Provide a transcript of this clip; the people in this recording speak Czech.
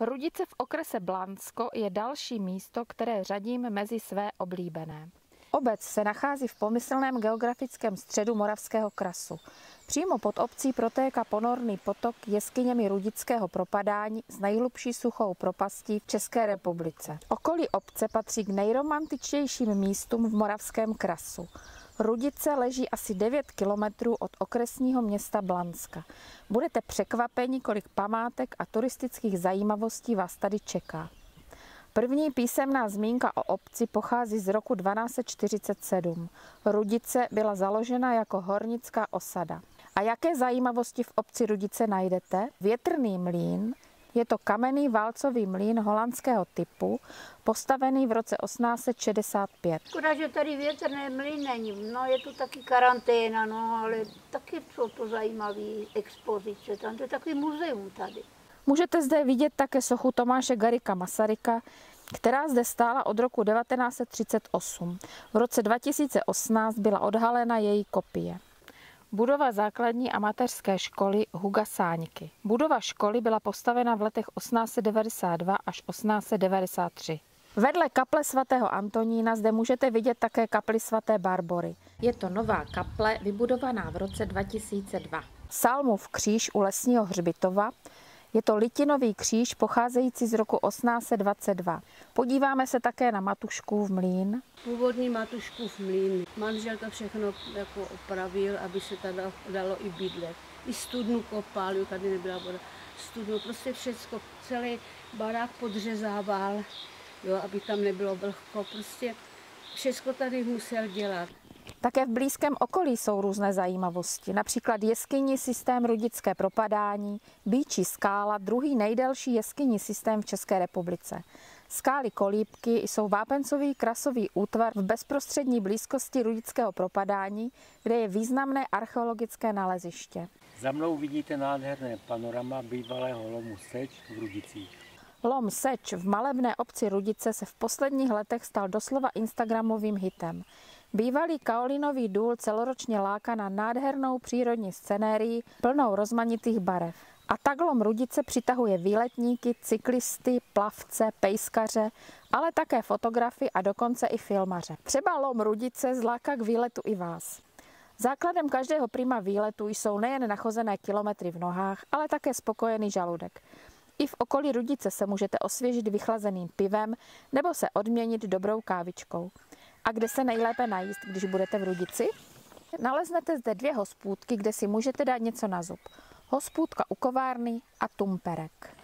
Rudice v okrese Blansko je další místo, které řadím mezi své oblíbené. Obec se nachází v pomyslném geografickém středu Moravského krasu. Přímo pod obcí protéká ponorný potok jeskyněmi Rudického propadání s nejhlubší suchou propastí v České republice. Okolí obce patří k nejromantičtějším místům v Moravském krasu. Rudice leží asi 9 kilometrů od okresního města Blanska. Budete překvapeni, kolik památek a turistických zajímavostí vás tady čeká. První písemná zmínka o obci pochází z roku 1247. Rudice byla založena jako hornická osada. A jaké zajímavosti v obci Rudice najdete? Větrný mlýn, je to kamenný válcový mlýn holandského typu, postavený v roce 1865. Škoda, že tady větrné mlýn není. No, je tu taky karanténa, no, ale taky jsou to zajímavé expozice. Tam to je takový muzeum tady. Můžete zde vidět také sochu Tomáše Garika Masaryka, která zde stála od roku 1938. V roce 2018 byla odhalena její kopie. Budova základní a mateřské školy Huga Sáňky. Budova školy byla postavena v letech 1892 až 1893. Vedle kaple svatého Antonína zde můžete vidět také kapli svaté Barbory. Je to nová kaple vybudovaná v roce 2002. Salmův kříž u lesního hřbitova je to litinový kříž pocházející z roku 1822. Podíváme se také na Matuškův mlín. Původní Matuškův mlín. Manžel to všechno jako opravil, aby se tady dalo i bydlet. I studnu kopal, tady nebyla voda. Studnu, prostě všechno, celý barák podřezával, jo, aby tam nebylo vlhko. Prostě všechno tady musel dělat. Také v blízkém okolí jsou různé zajímavosti, například jeskyní systém Rudické propadání, Bíčí skála, druhý nejdelší jeskyní systém v České republice. Skály Kolíbky jsou vápencový krasový útvar v bezprostřední blízkosti Rudického propadání, kde je významné archeologické naleziště. Za mnou vidíte nádherné panorama bývalého lomu Seč v Rudicích. Lom Seč v malebné obci Rudice se v posledních letech stal doslova instagramovým hitem. Bývalý kaolinový důl celoročně láká na nádhernou přírodní scenérii plnou rozmanitých barev. A tak Lom Rudice přitahuje výletníky, cyklisty, plavce, pejskaře, ale také fotografy a dokonce i filmaře. Třeba Lom Rudice zláká k výletu i vás. Základem každého prima výletu jsou nejen nachozené kilometry v nohách, ale také spokojený žaludek. I v okolí Rudice se můžete osvěžit vychlazeným pivem nebo se odměnit dobrou kávičkou. A kde se nejlépe najíst, když budete v Rudici? Naleznete zde dvě hospůdky, kde si můžete dát něco na zub. Hospůdka u kovárny a tumperek.